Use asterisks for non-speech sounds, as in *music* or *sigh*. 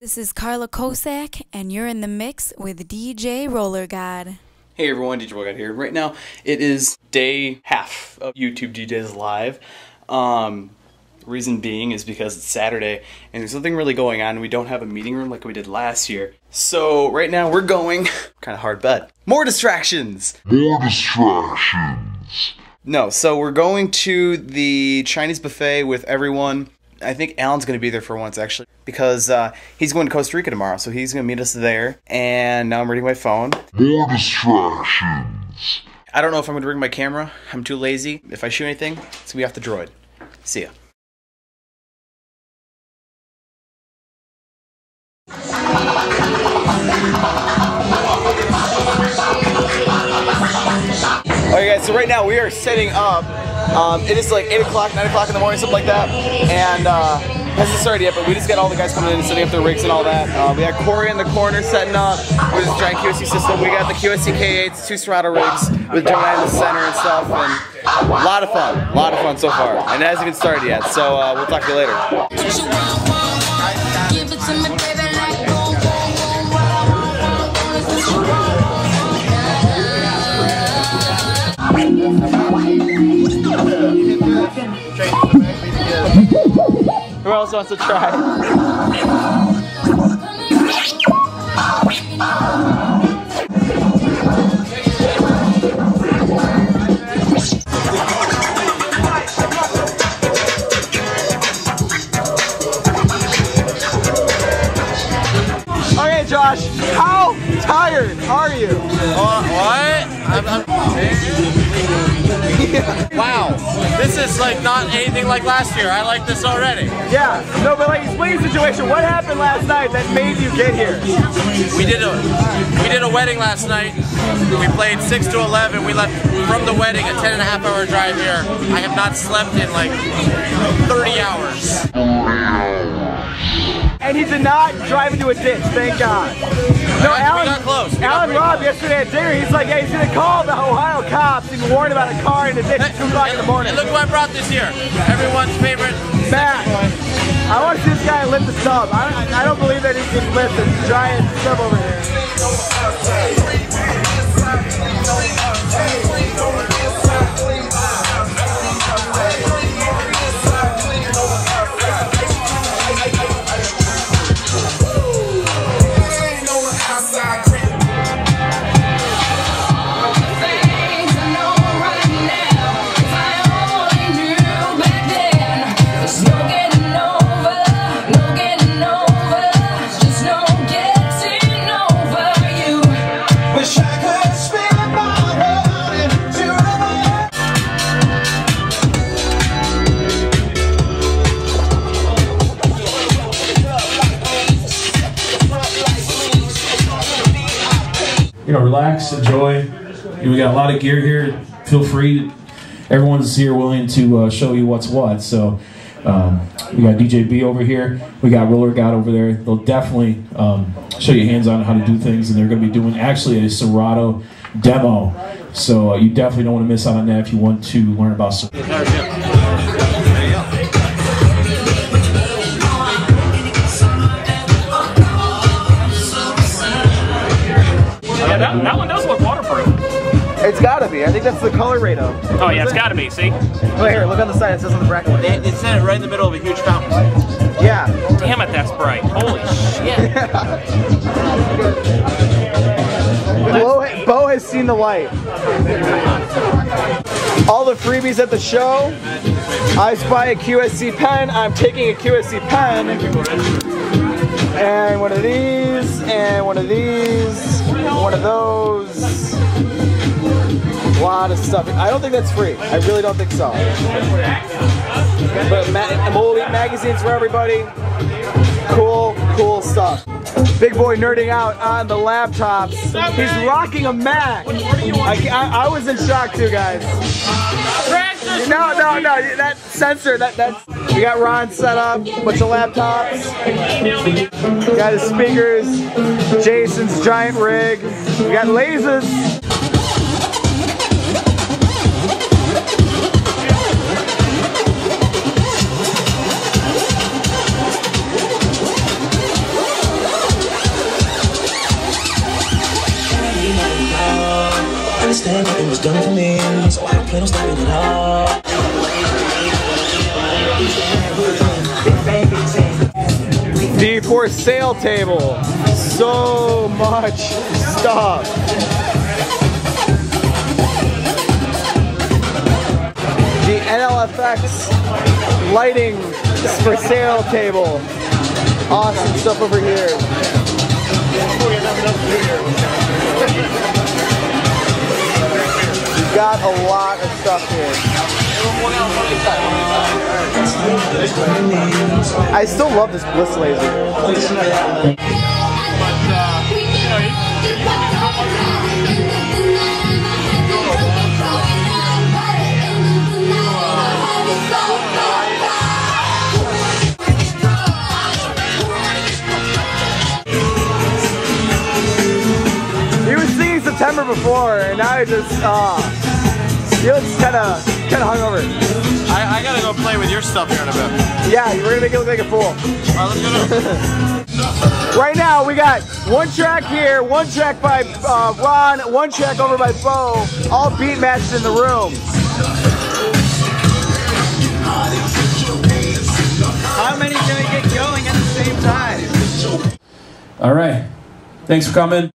This is Carla Kosak, and you're in the mix with DJ Roller God. Hey everyone, DJ Roller God here. Right now, it is day half of YouTube DJs Live. Um, reason being is because it's Saturday and there's nothing really going on. We don't have a meeting room like we did last year. So right now we're going *laughs* kind of hard bet. More distractions. More distractions. No, so we're going to the Chinese buffet with everyone. I think Alan's going to be there for once actually because uh, he's going to Costa Rica tomorrow, so he's going to meet us there. And now I'm reading my phone. More distractions. I don't know if I'm going to bring my camera. I'm too lazy. If I shoot anything, it's going to be off the droid. See ya. Alright guys, so right now we are setting up. Um, it is like 8 o'clock, 9 o'clock in the morning, something like that. And uh, hasn't started yet, but we just got all the guys coming in and setting up their rigs and all that. Uh, we had Corey in the corner setting up with his giant QSC system. We got the QSC K8s, two Serato rigs with Gemini in the center and stuff. And a lot of fun, a lot of fun so far. And it hasn't even started yet, so uh, we'll talk to you later. Who else wants to try? Okay, Josh, how tired are you? Uh, what? I'm, I'm, *laughs* wow, this is like not anything like last year. I like this already. Yeah, no, but like explain the situation. What happened last night that made you get here? We did a we did a wedding last night. We played six to eleven. We left from the wedding a ten and a half hour drive here. I have not slept in like 30 hours. And he did not drive into a ditch, thank God. No, we Alan, got close. We Alan Robb close. yesterday at dinner, he's like, yeah, he's gonna call the Ohio cops and warn about a car in a ditch at 2 o'clock in the morning. And look who I brought this year. Everyone's favorite. Matt, I want to see this guy lift the sub. I, I don't believe that he can lift this giant sub over here. You know, relax, enjoy. We got a lot of gear here. Feel free. Everyone's here willing to uh, show you what's what. So um, we got DJ B over here. We got Roller God over there. They'll definitely um, show you hands on how to do things, and they're going to be doing actually a Serato demo. So uh, you definitely don't want to miss out on that if you want to learn about Serato. It's gotta be. I think that's the color radar. Oh yeah, it's got to be. See? Oh, here, look on the side. It says on the bracket. They, they set it right in the middle of a huge fountain. Yeah. Damn it, that's bright. Holy shit! *laughs* Bo, Bo has seen the light. All the freebies at the show. I spy a QSC pen. I'm taking a QSC pen. And one of these, and one of these, one of those. A lot of stuff. I don't think that's free. I really don't think so. But ma- magazines for everybody. Cool, cool stuff. BigBoi nerding out on the laptops. He's rocking a Mac. I, I, I was in shock too, guys. No, no, no. That sensor. That that's. We got Ron set up. Bunch of laptops. Got his speakers. Jason's giant rig. We got lasers. Was done for me, so I don't plan on stopping at all. D4 sale table. So much stuff. The NLFX lighting for sale table. Awesome stuff over here. Got a lot of stuff here. I still love this bliss laser. He was singing September before, and now he just, uh, he looks kind of, kind of hungover. I, I gotta go play with your stuff here in a bit. Yeah, we're gonna make it look like a fool. Alright, let's go. *laughs* Right now, we got one track here, one track by uh, Ron, one track over by Bo, all beat matched in the room. How many can we get going at the same time? All right. Thanks for coming.